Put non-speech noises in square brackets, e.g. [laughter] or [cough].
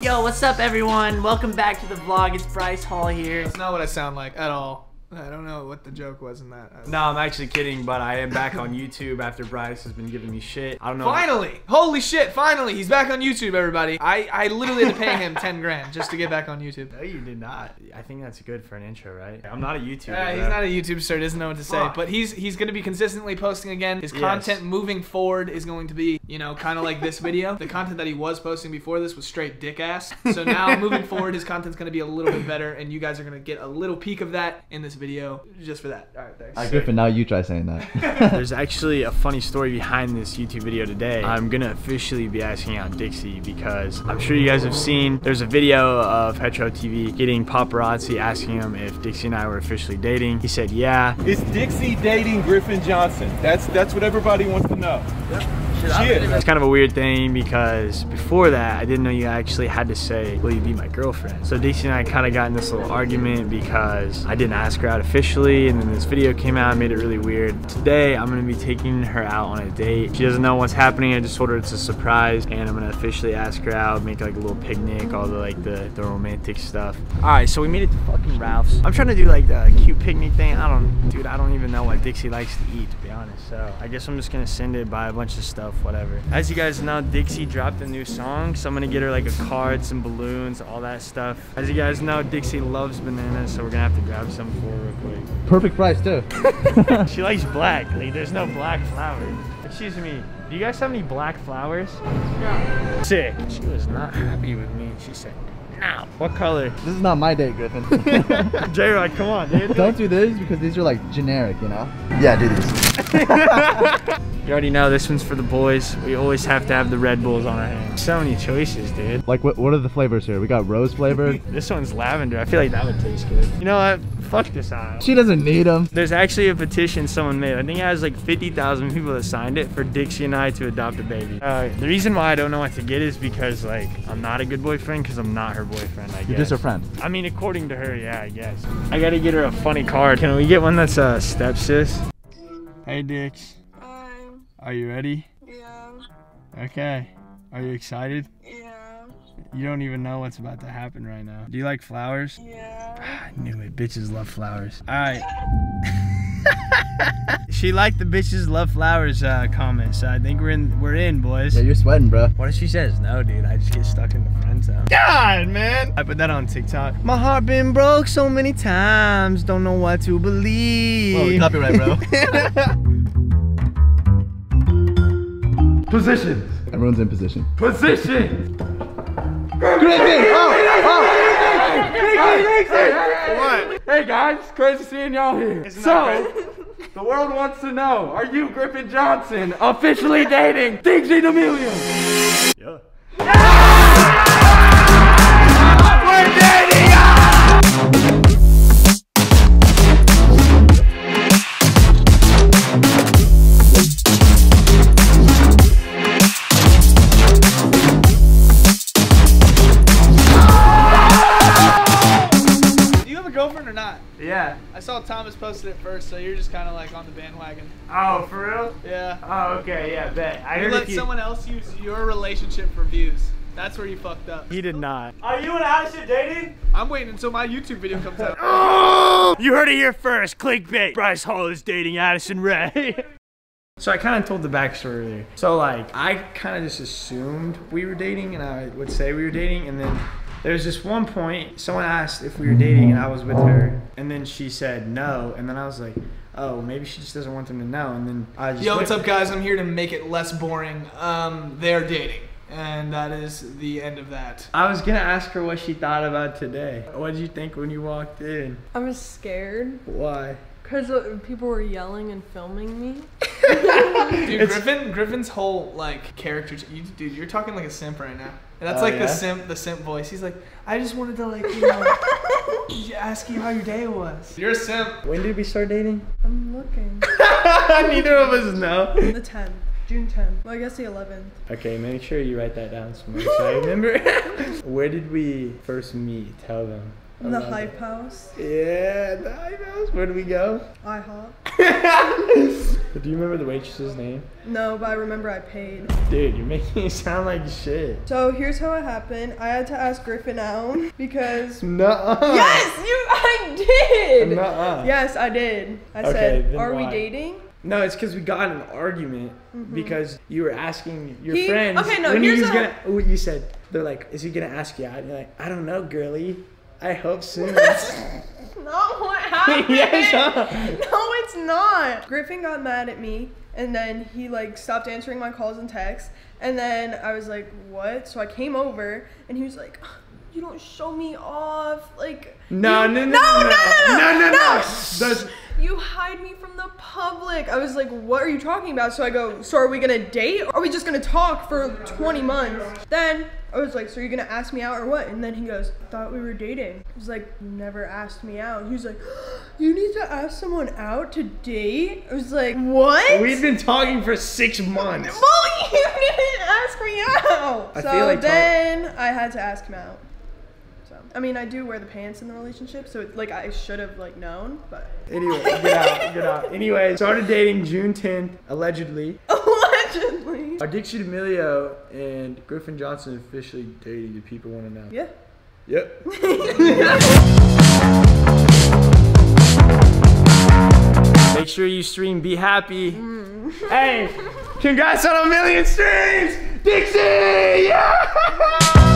Yo, what's up everyone? Welcome back to the vlog. It's Bryce Hall here. That's not what I sound like at all. I don't know what the joke was in that. No, I'm actually kidding, but I am back on YouTube after Bryce has been giving me shit. I don't know. Finally! Holy shit, finally! He's back on YouTube, everybody. I, I literally had to pay him [laughs] 10 grand just to get back on YouTube. No, you did not. I think that's good for an intro, right? I'm not a YouTuber. Yeah, he's bro. not a YouTube star, doesn't know what to say, Fuck. but he's he's gonna be consistently posting again. His Yes. content moving forward is going to be, you know, kind of like this video. The content that he was posting before this was straight dick ass. So now moving forward, his content's gonna be a little bit better, and you guys are gonna get a little peek of that in this video, just for that. All right, thanks. All right, Griffin, now you try saying that. [laughs] [laughs] There's actually a funny story behind this YouTube video today. I'm gonna officially be asking out Dixie because I'm sure you guys have seen there's a video of Hetero TV getting paparazzi asking him if Dixie and I were officially dating. He said yeah. Is Dixie dating Griffin Johnson? That's that's what everybody wants to know. Shit. It's kind of a weird thing because before that, I didn't know you actually had to say, will you be my girlfriend? So Dixie and I kind of got in this little argument because I didn't ask her out officially and then this video came out and made it really weird. Today, I'm gonna be taking her out on a date. She doesn't know what's happening. I just told her it's a surprise and I'm gonna officially ask her out, make like a little picnic, all the like the, the romantic stuff. All right, so we made it to fucking Ralph's. I'm trying to do like the cute picnic thing. I don't, dude, I don't even know what Dixie likes to eat, to be honest. So I guess I'm just gonna send it, buy a bunch of stuff, whatever. As you guys know, Dixie dropped a new song, so I'm gonna get her like a card, some balloons, all that stuff. As you guys know, Dixie loves bananas, so we're gonna have to grab some for her real quick. Perfect price too. [laughs] [laughs] she likes black. Like, there's no black flowers. Excuse me. Do you guys have any black flowers? Yeah. Sick. She was not happy with me. She said, "No." What color? This is not my date, Griffin. [laughs] J Rod, come on, dude. Don't do this because these are like generic, you know? Yeah, do these. [laughs] You already know this one's for the boys. We always have to have the Red Bulls on our hands. So many choices, dude. Like, what, what are the flavors here? We got rose flavored. [laughs] This one's lavender. I feel like that would taste good. You know what? Fuck this aisle. she doesn't need them. There's actually a petition someone made. I think it has like 50,000 people that signed it for Dixie and I to adopt a baby. Uh, the reason why I don't know what to get is because like I'm not a good boyfriend because I'm not her boyfriend. I guess. You're just a friend. I mean, according to her, yeah, I guess. I gotta get her a funny card. Can we get one that's a step sis? Hey, Dix. Hi. Are you ready? Yeah. Okay. Are you excited? Yeah. You don't even know what's about to happen right now. Do you like flowers? Yeah. I knew it. Bitches love flowers. All right. [laughs] she liked the bitches love flowers uh, comment, so I think we're in. We're in, boys. Yeah, you're sweating, bro. What if she says no, dude? I just get stuck in the friend zone. God, man. I put that on TikTok. My heart been broke so many times, don't know what to believe. Whoa, copyright, bro. [laughs] Positions. Everyone's in position. Positions. Griffin! Oh! oh. What? Hey guys, crazy seeing y'all here. So, the world wants to know: Are you Griffin Johnson officially dating Dixie D'Amelio? Yeah. Do not? Yeah. I saw Thomas posted it first, so you're just kind of like on the bandwagon. Oh, for real? Yeah. Oh, okay. Yeah, bet. I You heard let you. someone else use your relationship for views. That's where you fucked up. He did not. Are you and Addison dating? I'm waiting until my YouTube video comes out. [laughs] oh! You heard it here first. Clickbait. Bryce Hall is dating Addison Rae. [laughs] so I kind of told the backstory earlier. So like, I kind of just assumed we were dating, and I would say we were dating, and then there's this one point someone asked if we were dating, and I was with her, and then she said no, and then I was like. Oh, maybe she just doesn't want them to know, and then I just. Yo, what's up, guys? I'm here to make it less boring. Um, they're dating, and that is the end of that. I was gonna ask her what she thought about today. What did you think when you walked in? I was scared Why? because people were yelling and filming me. [laughs] Dude, Griffin, Griffin's whole like character, you, dude, you're talking like a simp right now. And that's Oh, like yeah? the simp, the simp voice. He's like, I just wanted to like, you know, [laughs] ask you how your day was. You're a simp. When did we start dating? I'm looking. [laughs] Neither of us know. The 10th. June 10th. Well, I guess the 11th. Okay, make sure you write that down somewhere so I remember. [laughs] Where did we first meet? Tell them. In the hype house. Yeah, the Hype House. Where do we go? IHOP. [laughs] Do you remember the waitress's name? No, but I remember I paid. Dude, you're making it [laughs] sound like shit. So here's how it happened. I had to ask Griffin out [laughs] because. No. -uh. Yes, you. I did. Nuh-uh. Yes, I did. I Okay, said, "Are we dating?" No, it's because we got an argument because you were asking your He- friends okay, no, when he was a- gonna. oh, You said they're like, is he gonna ask you out? And you're like, I don't know, girly. I hope soon. That's [laughs] not what [laughs] happened. yes, huh? No, it's not. Griffin got mad at me and then he like stopped answering my calls and texts and then I was like, "What?" So I came over and he was like, "You don't show me off." Like No, no, no. No, no, no. No, no, no. no. no. You hide me from the public. I was like, "What are you talking about?" So I go, "So are we gonna date? Or are we just gonna talk for 20 months?" Then I was like, "So you're gonna ask me out or what?" And then he goes, "Thought we were dating." I was like, "You never asked me out." He was like, [gasps] "You need to ask someone out to date." I was like, "What?" We've been talking for six [laughs] months. well, [laughs] you didn't ask me out. I so like then I had to ask him out. So I mean, I do wear the pants in the relationship, so it, like I should have like known, but [laughs] Anyway, get out, get out. Anyway, started dating June 10th, allegedly. [laughs] allegedly. Are Dixie D'Amelio and Griffin Johnson officially dating? Do people want to know? Yeah. Yep. [laughs] Make sure you stream Be Happy. Mm. Hey, congrats on a million streams! Dixie! Yeah!